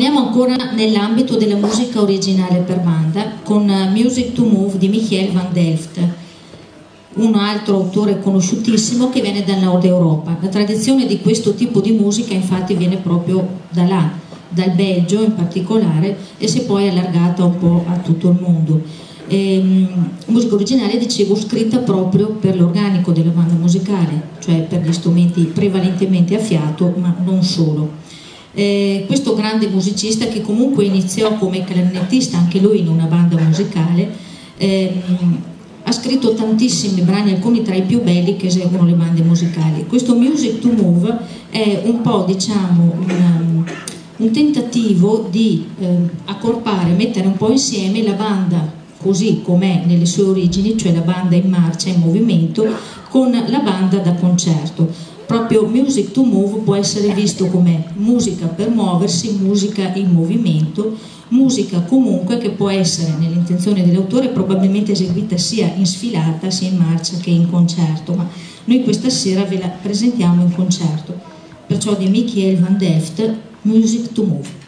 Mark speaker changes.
Speaker 1: Torniamo ancora nell'ambito della musica originale per banda con Music to Move di Michiel van Delft, un altro autore conosciutissimo che viene dal nord Europa. La tradizione di questo tipo di musica infatti viene proprio da là, dal Belgio in particolare e si è poi allargata un po' a tutto il mondo. E, um, musica originale, dicevo, scritta proprio per l'organico della banda musicale, cioè per gli strumenti prevalentemente a fiato, ma non solo. Eh, questo grande musicista che comunque iniziò come clarinettista anche lui in una banda musicale ehm, ha scritto tantissimi brani, alcuni tra i più belli che eseguono le bande musicali. Questo Music to Move è un po' diciamo un, un tentativo di eh, accorpare, mettere un po' insieme la banda così com'è nelle sue origini, cioè la banda in marcia, in movimento, con la banda da concerto proprio music to move può essere visto come musica per muoversi, musica in movimento, musica comunque che può essere nell'intenzione dell'autore probabilmente eseguita sia in sfilata, sia in marcia che in concerto, ma noi questa sera ve la presentiamo in concerto, perciò di Michiel van Delft, Music to Move.